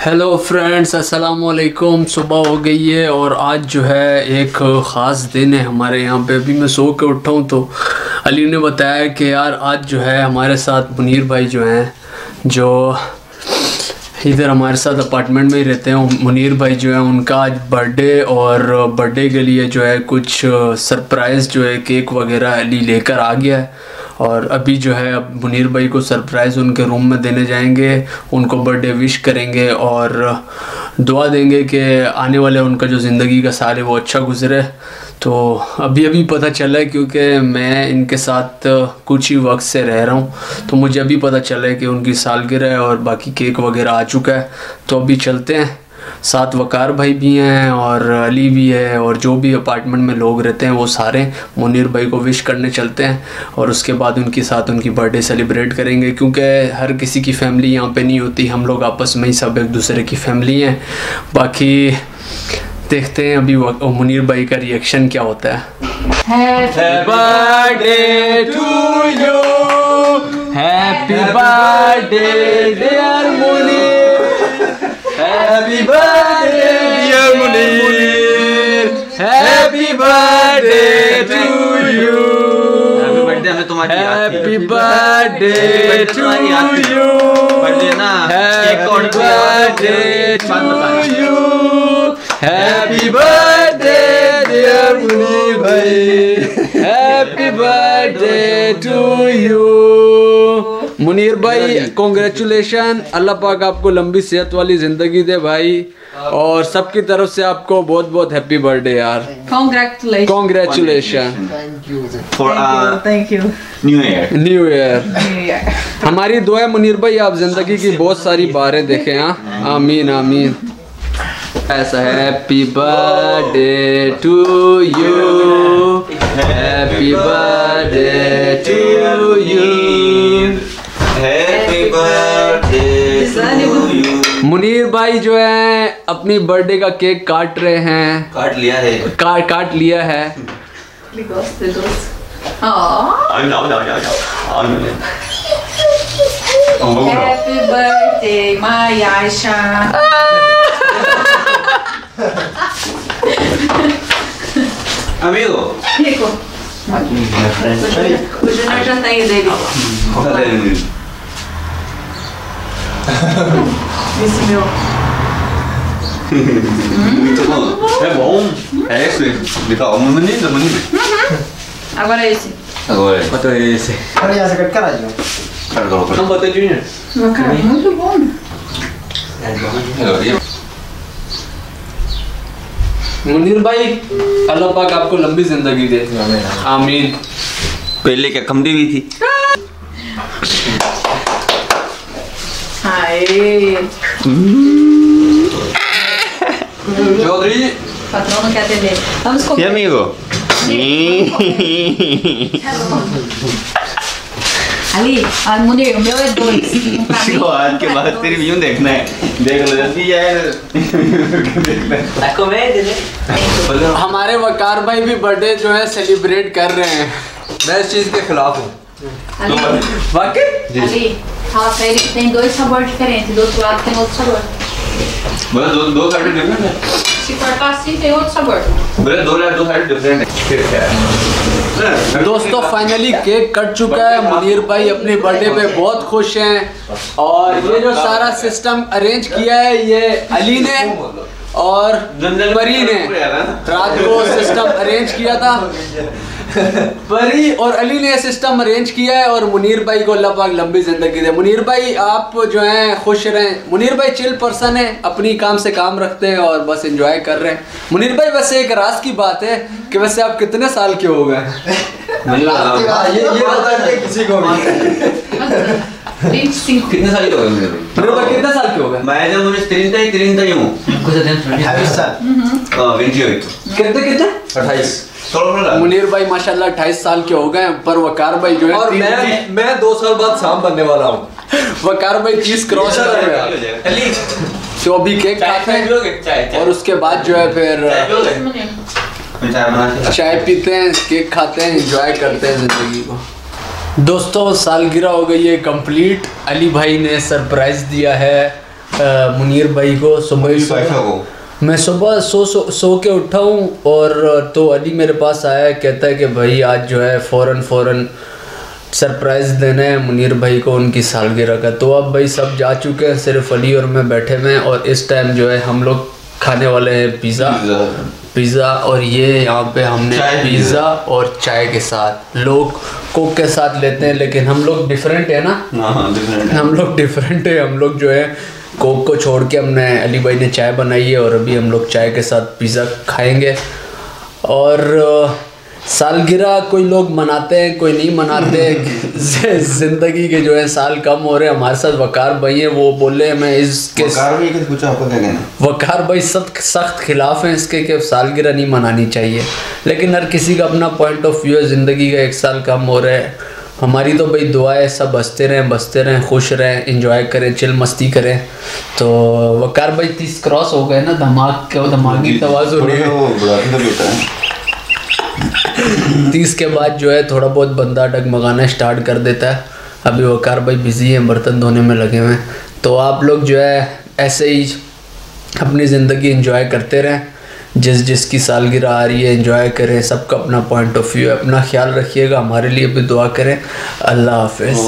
Hello friends अस्सलाम वालेकुम सुबह हो गई है और आज जो है एक ख़ास दिन है हमारे यहाँ पे। अभी मैं सो के उठा हूँ तो अली ने बताया कि यार आज जो है हमारे साथ मुनीर भाई जो हैं, जो इधर हमारे साथ अपार्टमेंट में ही रहते हैं मुनीर भाई जो है, उनका आज बर्थडे और बर्थडे के लिए जो है कुछ सरप्राइज़ जो है केक वगैरह अली लेकर आ गया है। और अभी जो है, अब मुनीर भाई को सरप्राइज़ उनके रूम में देने जाएँगे। उनको बर्थडे विश करेंगे और दुआ देंगे कि आने वाले उनका जो ज़िंदगी का साल है, वो अच्छा गुजरे। तो अभी अभी पता चला है क्योंकि मैं इनके साथ कुछ ही वक्त से रह रहा हूँ। तो मुझे अभी पता चला है कि उनकी सालगिरह है और बाकी केक वगैरह आ चुका है। तो अभी चलते हैं। साथ वकार भाई भी हैं और अली भी है और जो भी अपार्टमेंट में लोग रहते हैं वो सारे मुनीर भाई को विश करने चलते हैं और उसके बाद उनके साथ उनकी बर्थडे सेलिब्रेट करेंगे क्योंकि हर किसी की फैमिली यहाँ पे नहीं होती हम लोग आपस में ही सब एक दूसरे की फैमिली हैं बाकी देखते हैं अभी मुनीर भाई का रिएक्शन क्या होता है Happy birthday to you. Happy birthday. Happy birthday, dear Munir. Happy birthday to you. Happy birthday हमें तुम्हारी याद थी Happy birthday to you. Birthday ना cake Happy birthday to you. Happy birthday dear भाई Happy birthday to you Munir भाई congratulation अल्लाह पाक आपको लंबी सेहत वाली ज़िंदगी दे भाई। और सबकी तरफ़ से आपको बहुत बहुत हैप्पी बर्थडे यार. Congratulation Thank you. New year new year हमारी दुआ है मुनीर भाई आप ज़िंदगी की बहुत सारी बारें देखें हाँ। आमीन आमीन। ऐसा happy birthday to you happy birthday to you Munir भाई जो है अपनी बर्थडे का केक काट रहे हैं काट लिया है काट काट लिया है Happy birthday, my Aisha. amigo Nico. O Junior já tem dele. Esse meu. muito bom é bom é esse legal menino menino Agora é esse. agora तो ऐसे अरे यहाँ से कट कर आ जाओ कर दो कर हम बता junior Meu cara, muito bom. दो मुनीर भाई अल्लाह पाक आपको लंबी ज़िंदगी दे आमीन पहले क्या कमरी भी थी O patrão não quer atender. Vamos e comer. amigo Ali, ah, Munir, o meu é dois. Um. इसको आज के बाद तेरी व्यू देखना है देख लो जल्दी यार हमारे वकार भाई भी बर्थडे जो है सेलिब्रेट कर रहे हैं मैं इस चीज़ के खिलाफ हूँ Ali, वाकई ali. Fala pra ele que tem dois sabores diferentes. Do outro lado tem outro sabor. बोले दो दो साइड डिफरेंट है Se cortar assim, tem outro sabor. बोले दो लाइट दो साइड डिफरेंट है फिर क्या है दोस्तों फाइनली केक कट चुका है। मुनीर भाई अपने बर्थडे पे बहुत खुश हैं। और ये जो सारा सिस्टम अरेंज किया है ये अली ने और परी ने। रात को सिस्टम अरेंज किया था। परी और अली ने सिस्टम अरेंज किया है और मुनीर भाई को अल्लाह पाक लंबी ज़िंदगी दे। मुनीर भाई आप जो हैं खुश रहें। मुनीर भाई चिल पर्सन है अपनी काम से काम रखते हैं और बस एंजॉय कर रहे हैं। मुनीर भाई वैसे एक राज की बात है कि वैसे आप कितने साल के हो गए? हाँ, ये ये बता दे किसी को भी। कितने साल के हो गए मेरे मुनीर भाई कितने साल के हो गए? मैं जब मुझे 30 ही 30 ही हूँ। साल। हाँ 28 कितने कितने? अट्ठाईस। सोलह सोलह मुनीर भाई माशाल्लाह 28 साल के हो गए पर वकार भाई जो है और मैं मैं दो साल बाद शाम बनने वाला हूँ। वकार भाई 30 क्रॉस कर रहे हैं तो अभी केक खाते हैं चाय और उसके बाद जो है फिर चाय पीते हैं केक खाते हैं एंजॉय करते हैं ज़िंदगी को। दोस्तों सालगिरह हो गई है कंप्लीट अली भाई ने सरप्राइज़ दिया है मुनीर भाई को सुबह को। मैं सुबह सो सो सो के उठा हूँ और तो अली मेरे पास आया, कहता है कि भाई आज जो है फ़ौरन फ़ौरन सरप्राइज़ देना है मुनीर भाई को, उनकी सालगिरह का। तो अब भाई सब जा चुके हैं, सिर्फ़ अली और मैं बैठे हुए हैं और इस टाइम जो है हम लोग खाने वाले हैं पिज़्ज़ा। पिज़्ज़ा। और ये यहाँ पे हमने पिज़्ज़ा और चाय के साथ। लोग कोक के साथ लेते हैं लेकिन हम लोग डिफरेंट है ना? हाँ हाँ डिफरेंट हम लोग डिफरेंट है। हम लोग जो है कोक को छोड़ के हमने अली भाई ने चाय बनाई है और अभी हम लोग चाय के साथ पिज़्ज़ा खाएँगे। और सालगिरह कोई लोग मनाते हैं कोई नहीं मनाते ज़िंदगी के जो है साल कम हो रहे हैं हमारे साथ वकार भाई है वो बोले मैं इसके कार भी कुछ पूछा आपका क्या कहना वकार भाई सख्त सख्त खिलाफ हैं इसके कि सालगिरह नहीं मनानी चाहिए। लेकिन हर किसी का अपना पॉइंट ऑफ़ व्यू है ज़िंदगी का एक साल कम हो रहा है। हमारी तो भाई दुआ है सब हँसते रहें बसते रहें खुश रहें इंजॉय करें चिल मस्ती करें। तो वकार भाई तीस क्रॉस हो गए ना धमाक के धमाकी तवाज़ हो रही का है। तीस के बाद जो है थोड़ा बहुत बंदा डगमगाना स्टार्ट कर देता है। अभी वकार भाई बिज़ी हैं, बर्तन धोने में लगे हुए हैं। तो आप लोग जो है ऐसे ही अपनी ज़िंदगी इंजॉय करते रहें। जिस जिसकी सालगिरह आ रही है इंजॉय करें। सबका अपना पॉइंट ऑफ़ व्यू है। अपना ख्याल रखिएगा। हमारे लिए भी दुआ करें। अल्लाह हाफिज़।